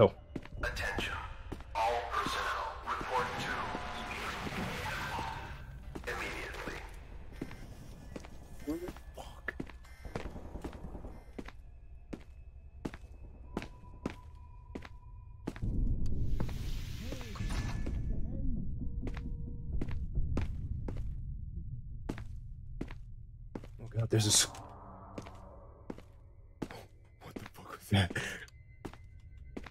the hell? Attention. All personnel report to speed. Immediately. Fuck. Oh god, there's a.